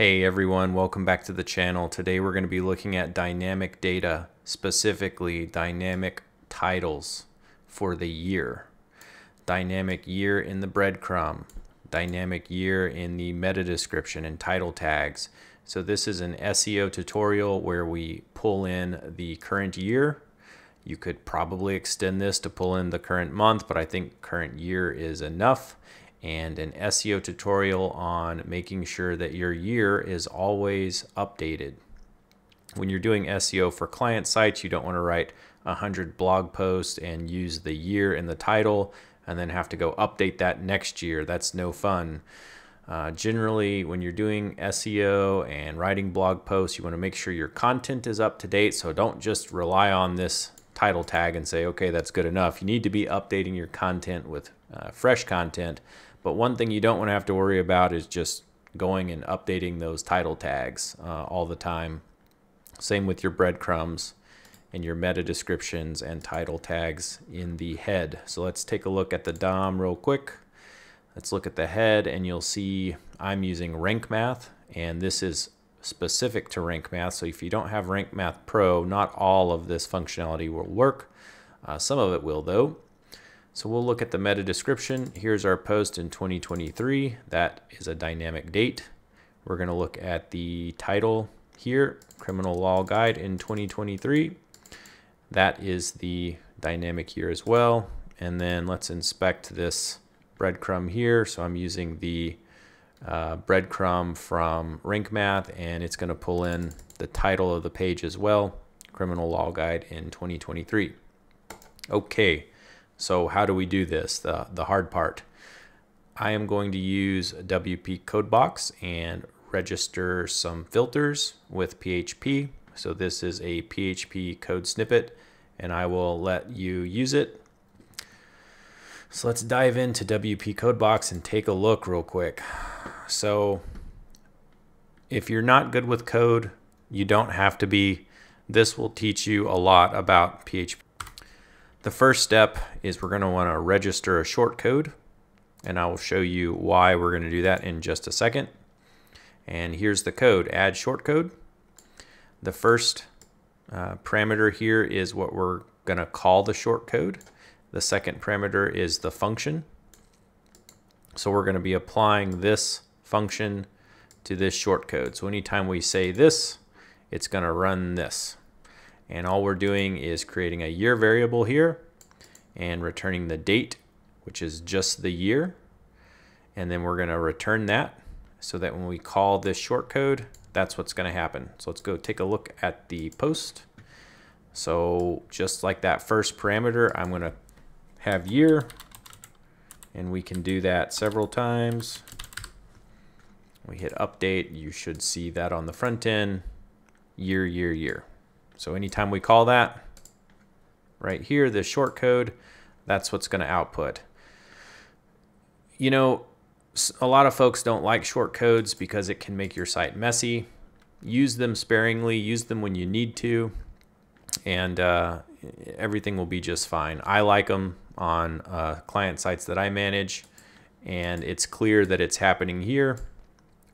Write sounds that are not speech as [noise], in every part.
Hey everyone, welcome back to the channel. Today we're going to be looking at dynamic data, specifically dynamic titles for the year. Dynamic year in the breadcrumb, dynamic year in the meta description and title tags. So this is an SEO tutorial where we pull in the current year. You could probably extend this to pull in the current month, but I think current year is enough and an SEO tutorial on making sure that your year is always updated. When you're doing SEO for client sites, you don't want to write 100 blog posts and use the year in the title and then have to go update that next year. That's no fun. Uh, generally, when you're doing SEO and writing blog posts, you want to make sure your content is up to date. So don't just rely on this title tag and say, okay, that's good enough. You need to be updating your content with uh, fresh content but one thing you don't want to have to worry about is just going and updating those title tags uh, all the time. Same with your breadcrumbs and your meta descriptions and title tags in the head. So let's take a look at the DOM real quick. Let's look at the head and you'll see I'm using Rank Math and this is specific to Rank Math. So if you don't have Rank Math Pro, not all of this functionality will work. Uh, some of it will though. So we'll look at the meta description. Here's our post in 2023. That is a dynamic date. We're going to look at the title here, Criminal Law Guide in 2023. That is the dynamic year as well. And then let's inspect this breadcrumb here. So I'm using the uh, breadcrumb from Rank Math, and it's going to pull in the title of the page as well, Criminal Law Guide in 2023. Okay, so how do we do this? The, the hard part. I am going to use WP Codebox and register some filters with PHP. So this is a PHP code snippet and I will let you use it. So let's dive into WP Codebox and take a look real quick. So if you're not good with code, you don't have to be. This will teach you a lot about PHP. The first step is we're going to want to register a shortcode and I will show you why we're going to do that in just a second. And here's the code, add shortcode. The first uh, parameter here is what we're going to call the shortcode. The second parameter is the function. So we're going to be applying this function to this shortcode. So anytime we say this, it's going to run this. And all we're doing is creating a year variable here and returning the date, which is just the year. And then we're going to return that so that when we call this shortcode, that's what's going to happen. So let's go take a look at the post. So just like that first parameter, I'm going to have year and we can do that several times. We hit update, you should see that on the front end, year, year, year. So anytime we call that, right here, the short code, that's what's going to output. You know, a lot of folks don't like short codes because it can make your site messy. Use them sparingly, use them when you need to, and uh, everything will be just fine. I like them on uh, client sites that I manage, and it's clear that it's happening here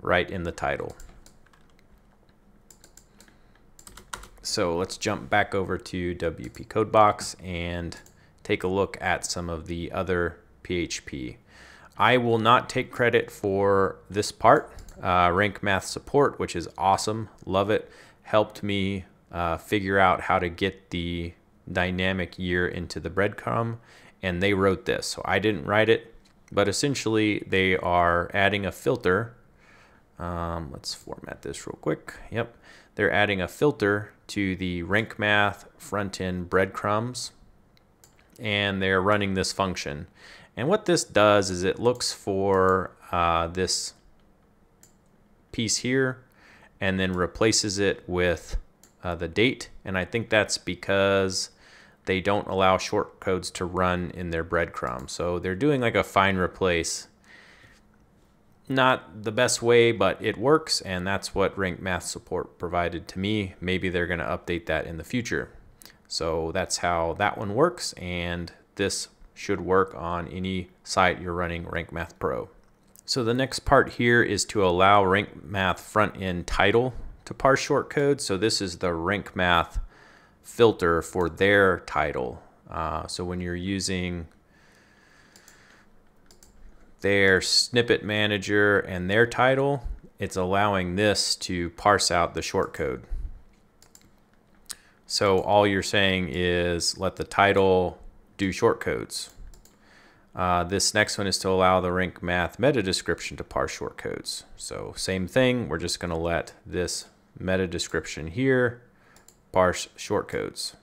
right in the title. So let's jump back over to WP Codebox and take a look at some of the other PHP. I will not take credit for this part. Uh, Rank Math support, which is awesome, love it, helped me uh, figure out how to get the dynamic year into the breadcrumb, and they wrote this. So I didn't write it, but essentially they are adding a filter. Um, let's format this real quick. Yep, they're adding a filter to the rank math front end breadcrumbs and they're running this function. And what this does is it looks for uh, this piece here and then replaces it with uh, the date. And I think that's because they don't allow short codes to run in their breadcrumb. So they're doing like a find replace not the best way, but it works, and that's what Rank Math support provided to me. Maybe they're going to update that in the future. So that's how that one works, and this should work on any site you're running Rank Math Pro. So the next part here is to allow Rank Math front end title to parse shortcode. So this is the Rank Math filter for their title. Uh, so when you're using their snippet manager and their title, it's allowing this to parse out the shortcode. So all you're saying is let the title do shortcodes. Uh, this next one is to allow the rank math meta description to parse shortcodes. So same thing, we're just going to let this meta description here parse shortcodes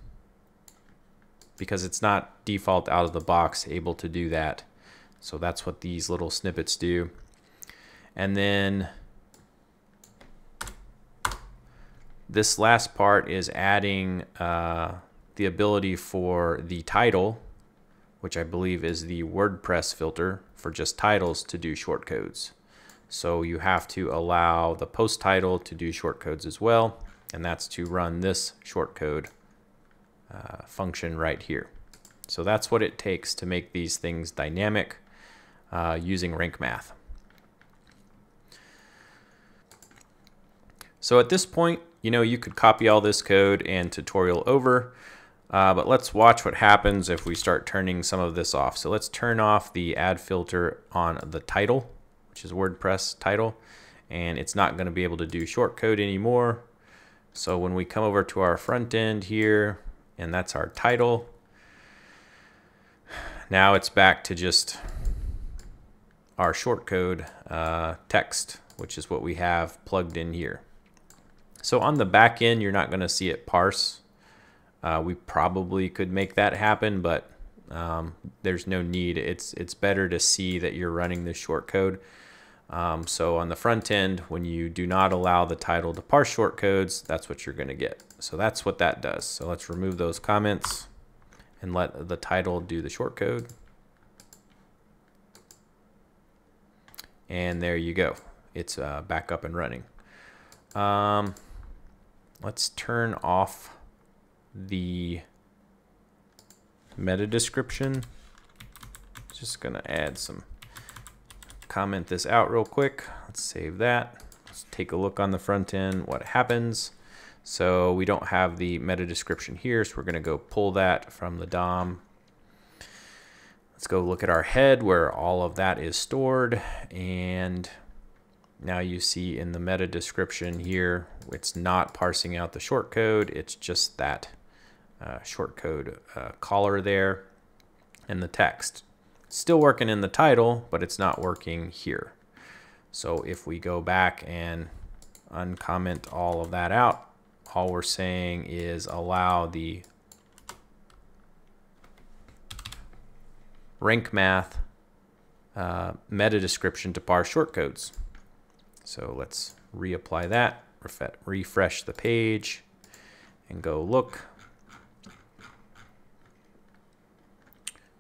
because it's not default out of the box able to do that. So that's what these little snippets do. And then this last part is adding uh, the ability for the title, which I believe is the WordPress filter for just titles to do shortcodes. So you have to allow the post title to do shortcodes as well, and that's to run this shortcode uh, function right here. So that's what it takes to make these things dynamic uh, using rank math. So at this point, you know, you could copy all this code and tutorial over, uh, but let's watch what happens if we start turning some of this off. So let's turn off the add filter on the title, which is WordPress title, and it's not going to be able to do shortcode anymore. So when we come over to our front end here, and that's our title, now it's back to just our shortcode uh, text, which is what we have plugged in here. So on the back end, you're not going to see it parse. Uh, we probably could make that happen, but um, there's no need. It's it's better to see that you're running this shortcode. Um, so on the front end, when you do not allow the title to parse shortcodes, that's what you're going to get. So that's what that does. So let's remove those comments and let the title do the shortcode. And there you go. It's uh, back up and running. Um, let's turn off the meta description. Just gonna add some, comment this out real quick. Let's save that. Let's take a look on the front end, what happens. So we don't have the meta description here, so we're gonna go pull that from the DOM. Let's go look at our head where all of that is stored and now you see in the meta description here, it's not parsing out the shortcode. It's just that uh, shortcode uh, caller there and the text. still working in the title, but it's not working here. So if we go back and uncomment all of that out, all we're saying is allow the rank math uh, meta description to parse shortcodes. So let's reapply that, refresh the page, and go look.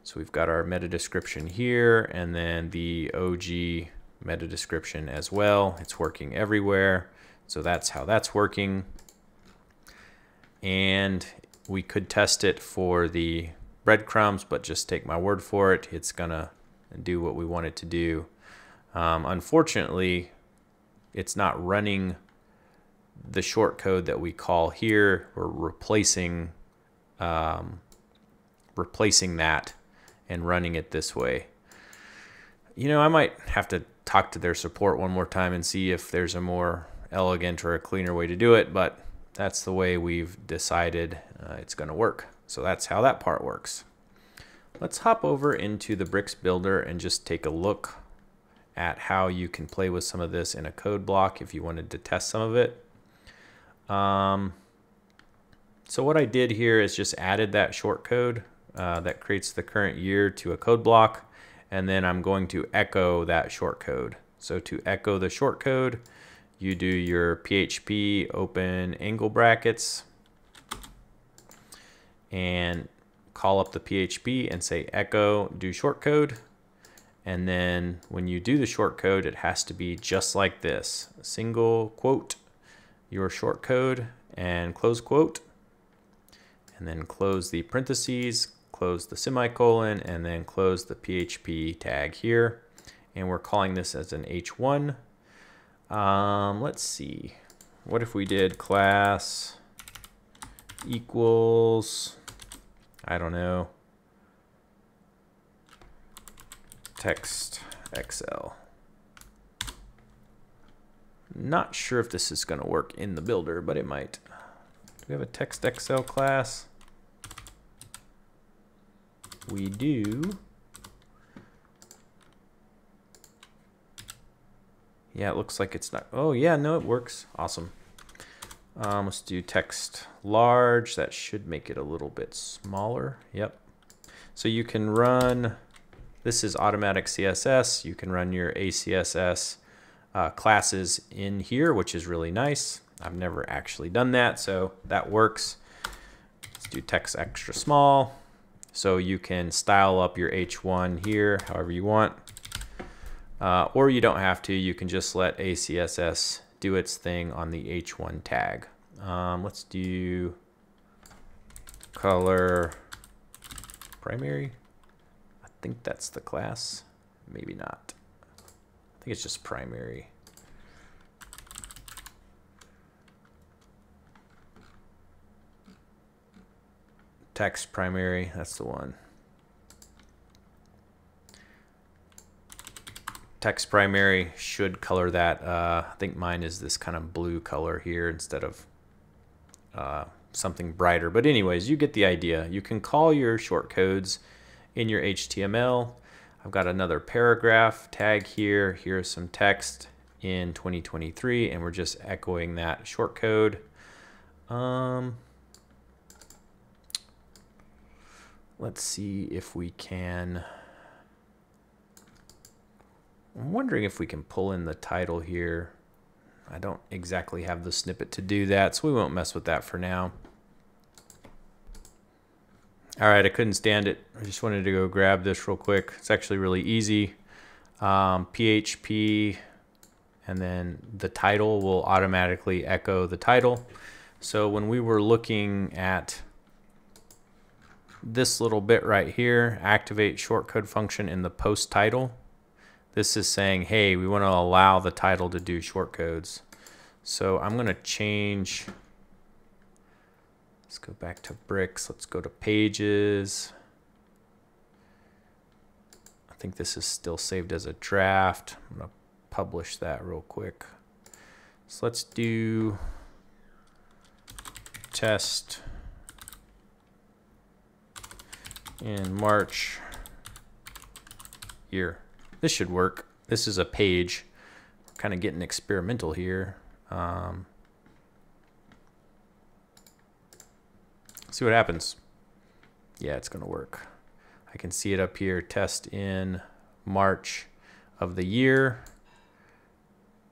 So we've got our meta description here, and then the OG meta description as well. It's working everywhere. So that's how that's working. And we could test it for the breadcrumbs, but just take my word for it. It's gonna do what we want it to do. Um, unfortunately, it's not running the short code that we call here. We're replacing um, replacing that and running it this way. You know, I might have to talk to their support one more time and see if there's a more elegant or a cleaner way to do it, but that's the way we've decided uh, it's going to work. So that's how that part works. Let's hop over into the bricks builder and just take a look at how you can play with some of this in a code block if you wanted to test some of it. Um, so what I did here is just added that short code uh, that creates the current year to a code block, and then I'm going to echo that short code. So to echo the short code, you do your PHP open angle brackets and call up the PHP and say echo do shortcode and then when you do the short code, it has to be just like this. Single quote, your short code, and close quote. And then close the parentheses, close the semicolon, and then close the PHP tag here. and we're calling this as an H1. Um, let's see. What if we did class equals, I don't know, text XL. Not sure if this is going to work in the builder, but it might. Do we have a text XL class? We do. Yeah, it looks like it's not. Oh, yeah, no, it works. Awesome. Um, let's do text large. That should make it a little bit smaller. Yep. So you can run, this is automatic CSS. You can run your ACSS uh, classes in here, which is really nice. I've never actually done that, so that works. Let's do text extra small. So you can style up your H1 here however you want. Uh, or you don't have to, you can just let ACSS do its thing on the H1 tag. Um, let's do color primary. I think that's the class. Maybe not. I think it's just primary. Text primary, that's the one. Text primary should color that. Uh, I think mine is this kind of blue color here instead of uh, something brighter. But anyways, you get the idea. You can call your short codes in your HTML. I've got another paragraph tag here. Here's some text in 2023, and we're just echoing that short code. Um, let's see if we can I'm wondering if we can pull in the title here. I don't exactly have the snippet to do that, so we won't mess with that for now. All right, I couldn't stand it. I just wanted to go grab this real quick. It's actually really easy. Um, PHP, and then the title will automatically echo the title. So when we were looking at this little bit right here, activate shortcode function in the post title, this is saying, hey, we want to allow the title to do shortcodes. So I'm going to change. Let's go back to bricks. Let's go to pages. I think this is still saved as a draft. I'm going to publish that real quick. So let's do test in March year. This should work. This is a page. Kind of getting experimental here. Um, see what happens. Yeah, it's going to work. I can see it up here. Test in March of the year.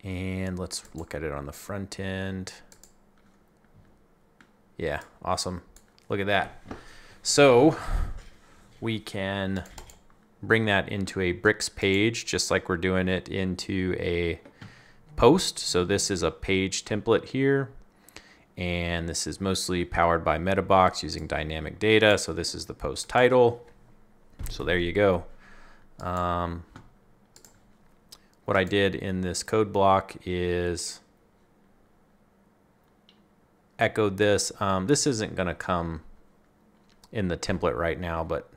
And let's look at it on the front end. Yeah, awesome. Look at that. So we can bring that into a bricks page, just like we're doing it into a post. So this is a page template here. And this is mostly powered by Meta Box using dynamic data. So this is the post title. So there you go. Um, what I did in this code block is echoed this. Um, this isn't going to come in the template right now, but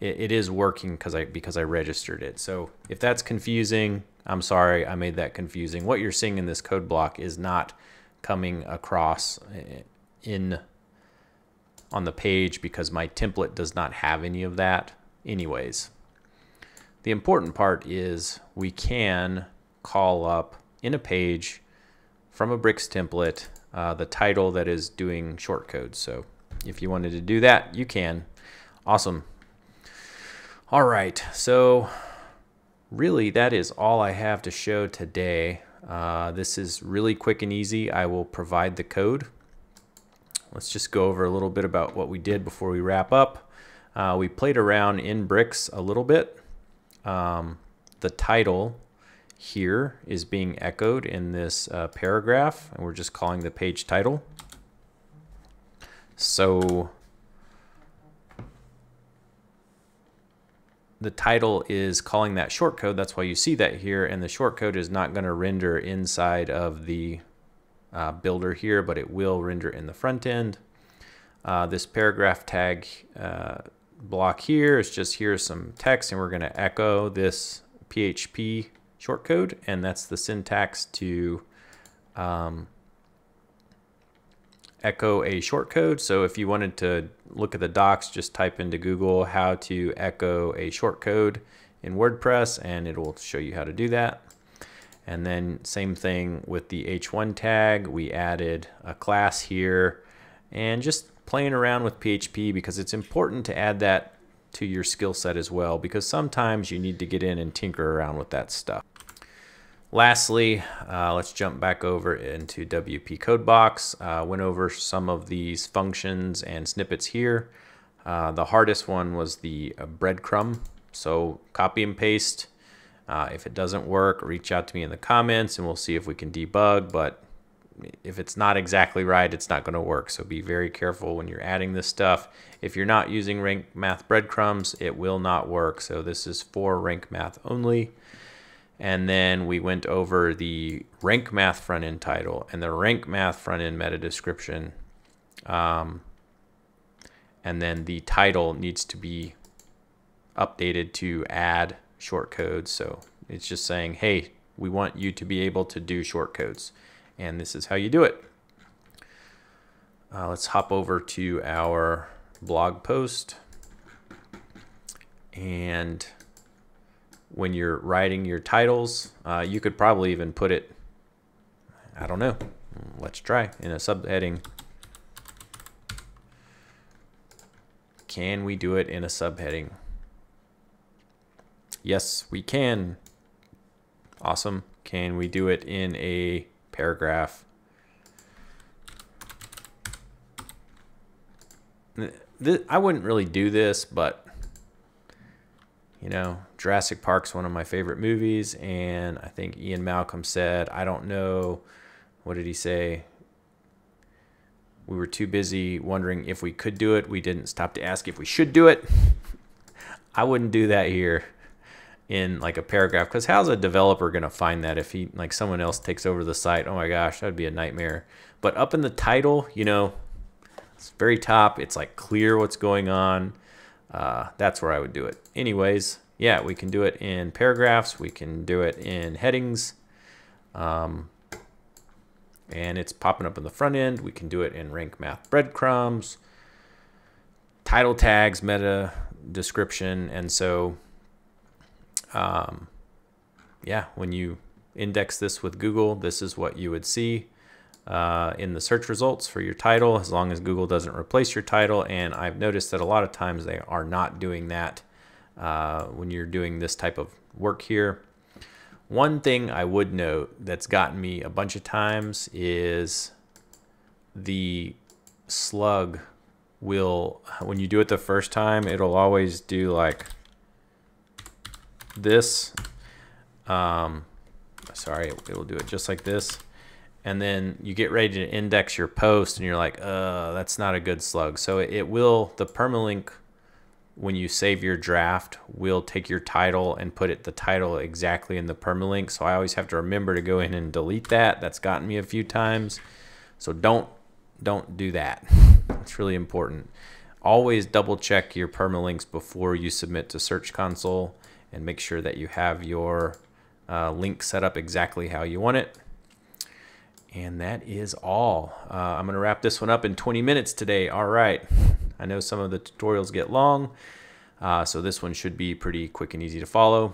it, it is working because I because I registered it. So if that's confusing, I'm sorry I made that confusing. What you're seeing in this code block is not coming across eh, in on the page because my template does not have any of that anyways. The important part is we can call up in a page from a bricks template uh, the title that is doing shortcodes. So if you wanted to do that, you can. Awesome. All right, so really that is all I have to show today. Uh, this is really quick and easy. I will provide the code. Let's just go over a little bit about what we did before we wrap up. Uh, we played around in bricks a little bit. Um, the title here is being echoed in this uh, paragraph, and we're just calling the page title. So the title is calling that shortcode. That's why you see that here. And the shortcode is not going to render inside of the uh, builder here, but it will render in the front end. Uh, this paragraph tag uh, block here is just here's some text and we're going to echo this PHP shortcode and that's the syntax to um, echo a shortcode. So if you wanted to look at the docs, just type into Google how to echo a shortcode in WordPress and it will show you how to do that. And then same thing with the h1 tag. We added a class here and just playing around with PHP because it's important to add that to your skill set as well because sometimes you need to get in and tinker around with that stuff. Lastly, uh, let's jump back over into WP Codebox. Uh, went over some of these functions and snippets here. Uh, the hardest one was the uh, breadcrumb. So copy and paste. Uh, if it doesn't work, reach out to me in the comments and we'll see if we can debug. But if it's not exactly right, it's not going to work. So be very careful when you're adding this stuff. If you're not using rank math breadcrumbs, it will not work. So this is for rank math only. And then we went over the rank math front end title and the rank math front end meta description. Um, and then the title needs to be updated to add shortcodes. So it's just saying, hey, we want you to be able to do shortcodes. And this is how you do it. Uh, let's hop over to our blog post. And when you're writing your titles. Uh, you could probably even put it, I don't know, let's try, in a subheading. Can we do it in a subheading? Yes, we can. Awesome. Can we do it in a paragraph? I wouldn't really do this, but you know, Jurassic Park's one of my favorite movies, and I think Ian Malcolm said, I don't know, what did he say? We were too busy wondering if we could do it. We didn't stop to ask if we should do it. [laughs] I wouldn't do that here in like a paragraph because how's a developer going to find that if he like someone else takes over the site? Oh my gosh, that'd be a nightmare. But up in the title, you know, it's very top. It's like clear what's going on uh, that's where I would do it. Anyways, yeah, we can do it in paragraphs. We can do it in headings. Um, and it's popping up in the front end. We can do it in rank math breadcrumbs, title tags, meta description. And so, um, yeah, when you index this with Google, this is what you would see uh, in the search results for your title as long as Google doesn't replace your title. And I've noticed that a lot of times they are not doing that uh, when you're doing this type of work here. One thing I would note that's gotten me a bunch of times is the slug will, when you do it the first time, it'll always do like this. Um, sorry, it will do it just like this and then you get ready to index your post and you're like, uh, that's not a good slug. So it will, the permalink, when you save your draft, will take your title and put it the title exactly in the permalink. So I always have to remember to go in and delete that. That's gotten me a few times. So don't don't do that. [laughs] It's really important. Always double check your permalinks before you submit to Search Console and make sure that you have your uh, link set up exactly how you want it. And that is all. Uh, I'm going to wrap this one up in 20 minutes today. All right. I know some of the tutorials get long, uh, so this one should be pretty quick and easy to follow.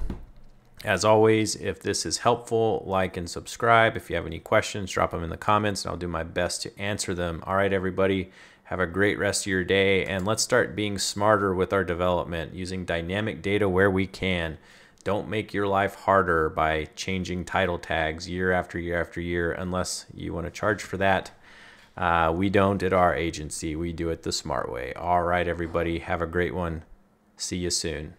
As always, if this is helpful, like and subscribe. If you have any questions, drop them in the comments and I'll do my best to answer them. All right, everybody, have a great rest of your day and let's start being smarter with our development using dynamic data where we can. Don't make your life harder by changing title tags year after year after year unless you want to charge for that. Uh, we don't at our agency. We do it the smart way. All right, everybody. Have a great one. See you soon.